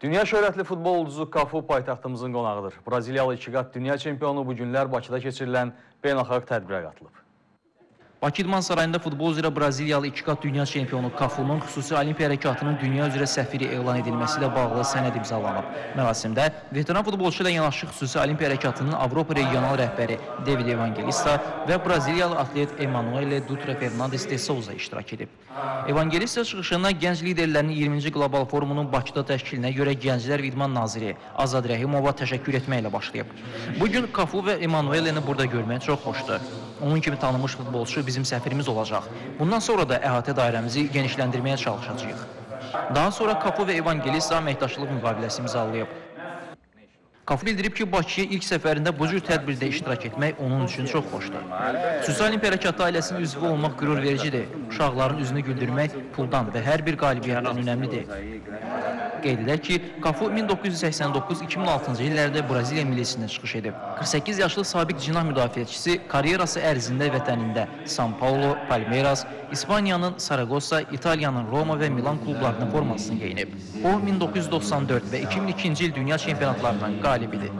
Dünya şöhrətli futbol ulduzu Kafu paytaxtımızın qonağıdır. Braziliyalı iki qat dünya çempionu bu günlər Bakıda keçirilən beynəlxalq tədbirə qatılıb. Bakı İdman Sarayında futbol üzrə Braziliyalı iki qat dünya çempionu Kafunun xüsusi olimpiya hərəkatının dünya üzrə səfiri elan edilməsi ilə bağlı sənəd imzalanıb. Mərasimdə veteran futbolçu ilə yanaşı xüsusi olimpiya hərəkatının Avropa regional rəhbəri David Evangelista və Braziliyalı atlet Emanuele Dutra Fernandes de Souza iştirak edib. Evangelista çıxışında gənc liderlərin 20-ci qlobal forumunun Bakıda təşkilinə görə Gənclər və İdman naziri Azad Rəhimova təşəkkür etməklə başlayıb. Bu gün Kafu və Emanueleni burada görmək çox xoşdur. Onun kimi tanınmış futbolçu bizim səfirimiz olacaq. Bundan sonra da əhatə dairəmizi genişləndirməyə çalışacağıq. Daha sonra Kafu və Evangelista əməkdaşlıq müqaviləsi imzalayıb. Kafu bildirib ki, Bakıya ilk səfərində bu cür tədbirdə iştirak etmək onun üçün çox xoşdur. Olimpiya Hərəkatı ailəsinin üzvü olmaq qürur vericidir. Uşaqların üzünü güldürmək puldan və hər bir qalibiyyətdən önəmlidir. Qeyd edək ki, Kafu 1989-2006-cı illərdə Braziliya millisində çıxış edib. 48 yaşlı sabiq cinah müdafiəçisi karyerası ərzində vətənində São Paulo, Palmeiras, İspaniyanın Saragossa, İtaliyanın Roma və Milan klublarının formasını geyinib. O 1994 və 2002-ci il dünya Talip idi.